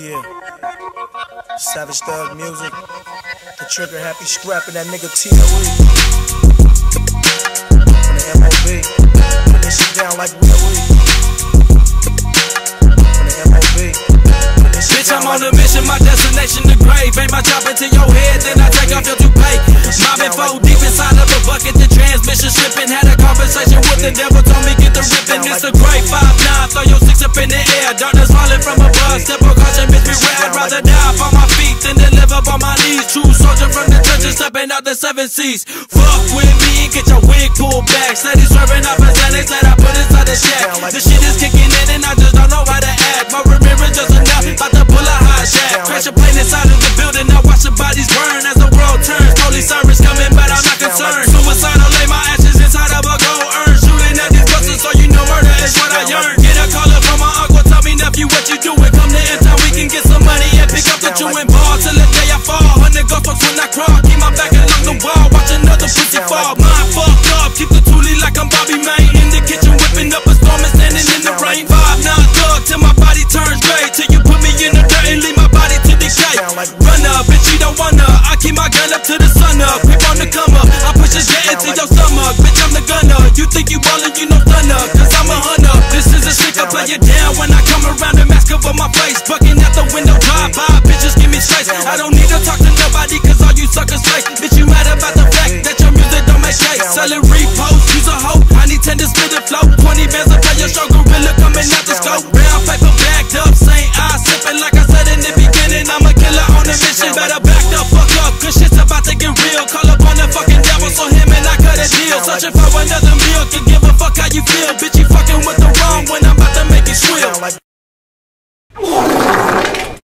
Yeah. Savage Thug music. The trigger happy scrapping that nigga TLE. From the MOB. Put this shit down like real. From the MOB. Bitch, I'm on a mission, my destination the grave. Aim my chop into your head, then I take off your toupee. Mobbing four deep inside of a bucket, the transmission slipping. Had a conversation with the devil, told me get the ripping. It's a great five nine, throw your six up in the air. Darkness falling from above, step on caution, bitch, beware. I'd rather die up on my feet than to live up on my knees. True soldier from the trenches, stepping out the seven seas. Fuck with me and get your wig pulled back. Steady swerving off a Xanax that I put inside the shack. The shit is kicking in and I just don't know how to act. My remembrance just enough, about to pull a hot shack. Crash a plane inside till the day I fall. Hundred ghost fucks when I crawl, keep my back along the wall, watch another pussy fall. Mind fucked up, keep the toolie like I'm Bobby Main in the kitchen, whipping up a storm and standing in the rain. Five nine thug till my body turns gray, till you put me in the dirt and leave my body to decay. Run up, bitch, you don't wanna. I keep my gun up to the sun up, creep on the come up. I push this jet into your stomach, bitch, I'm the gunner. You think you ballin', you know stunner, cause I'm a 10 to it flow. 20 bands to play your show, gorilla coming out the scope. Brown paper backed up, Saint I sipping like I said in the beginning. I'm a killer on a mission, better back the fuck up, cause shit's about to get real. Call up on the fucking devil, so him and I cut a deal. Searching for another meal, can give a fuck how you feel. Bitch, you